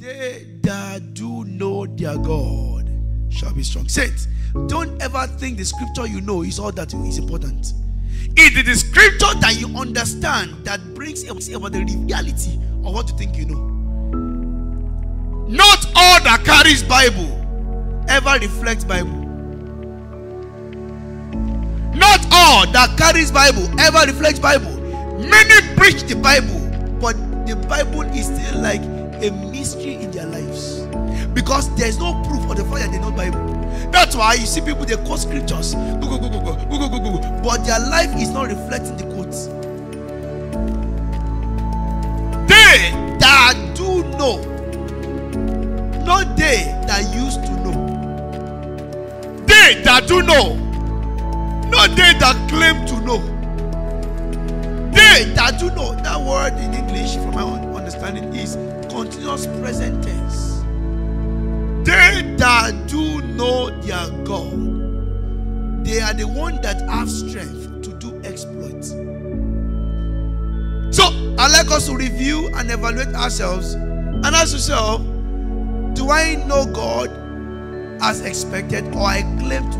They that do know their God shall be strong. Saints, don't ever think the scripture you know is all that is important. It is the scripture that you understand that brings about the reality of what you think you know. Not all that carries Bible ever reflects Bible. Not all that carries Bible ever reflects Bible. Many preach the Bible, but the Bible is still like a mystery in their lives because there's no proof of the fact that they know Bible. That's why you see people they quote scriptures, go go go go go go go go go, go. but their life is not reflecting the quotes. They that do know, not they that used to know. They that do know, not they that claim to know. They that do know. That continuous present tense. They that do know their God, they are the one that have strength to do exploits. So I like us to review and evaluate ourselves and ask yourself, do I know God as expected or I claim to